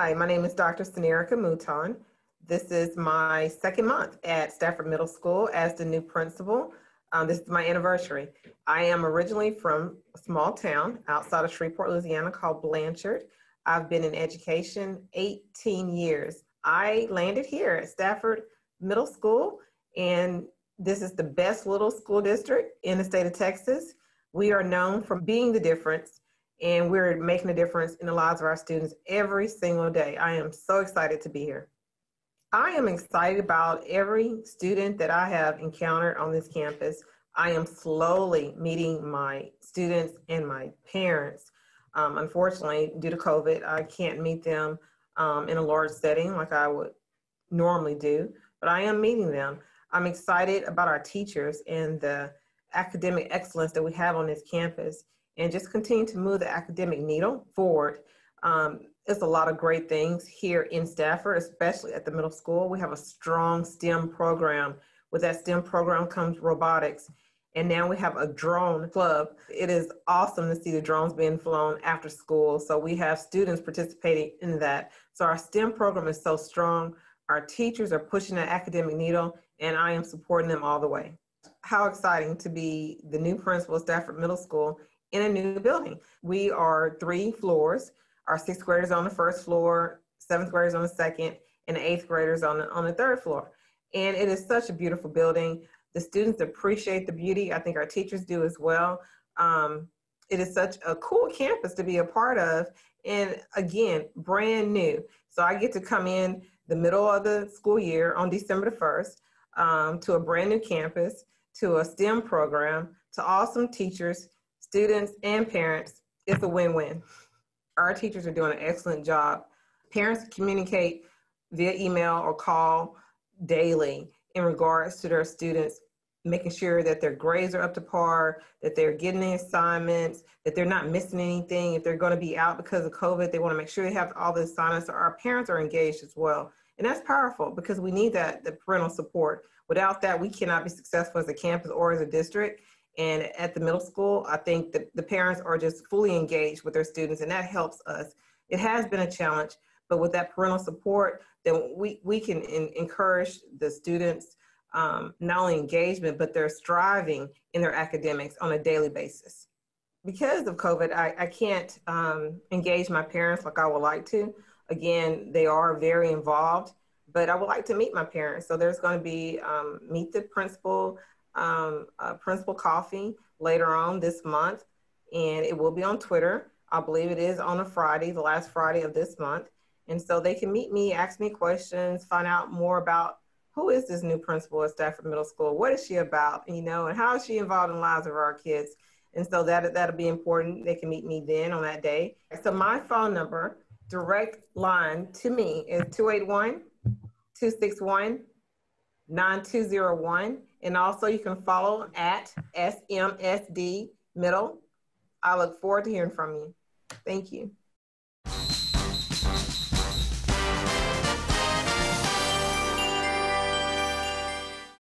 Hi, my name is Dr. Sonerka Mouton. This is my second month at Stafford Middle School as the new principal. Um, this is my anniversary. I am originally from a small town outside of Shreveport, Louisiana called Blanchard. I've been in education 18 years. I landed here at Stafford Middle School, and this is the best little school district in the state of Texas. We are known for being the difference, and we're making a difference in the lives of our students every single day. I am so excited to be here. I am excited about every student that I have encountered on this campus. I am slowly meeting my students and my parents. Um, unfortunately, due to COVID, I can't meet them um, in a large setting like I would normally do, but I am meeting them. I'm excited about our teachers and the academic excellence that we have on this campus and just continue to move the academic needle forward. Um, it's a lot of great things here in Stafford, especially at the middle school. We have a strong STEM program. With that STEM program comes robotics. And now we have a drone club. It is awesome to see the drones being flown after school. So we have students participating in that. So our STEM program is so strong. Our teachers are pushing the academic needle, and I am supporting them all the way. How exciting to be the new principal of Stafford Middle School in a new building. We are three floors. Our sixth graders on the first floor, seventh graders on the second, and eighth graders on the, on the third floor. And it is such a beautiful building. The students appreciate the beauty. I think our teachers do as well. Um, it is such a cool campus to be a part of. And again, brand new. So I get to come in the middle of the school year on December the 1st um, to a brand new campus, to a STEM program, to awesome teachers, students, and parents. It's a win win our teachers are doing an excellent job. Parents communicate via email or call daily in regards to their students, making sure that their grades are up to par, that they're getting the assignments, that they're not missing anything. If they're going to be out because of COVID, they want to make sure they have all the assignments. Our parents are engaged as well. And that's powerful because we need that the parental support. Without that, we cannot be successful as a campus or as a district. And at the middle school, I think that the parents are just fully engaged with their students, and that helps us. It has been a challenge, but with that parental support, then we, we can in, encourage the students um, not only engagement, but they're striving in their academics on a daily basis. Because of COVID, I, I can't um, engage my parents like I would like to. Again, they are very involved, but I would like to meet my parents. So there's going to be um, meet the principal, um, Principal Coffee later on this month, and it will be on Twitter. I believe it is on a Friday, the last Friday of this month. And so they can meet me, ask me questions, find out more about who is this new principal at Stafford Middle School? What is she about? You know, and how is she involved in the lives of our kids? And so that that'll be important. They can meet me then on that day. So my phone number, direct line to me is 281 261 9201. And also you can follow at SMSD Middle. I look forward to hearing from you. Thank you.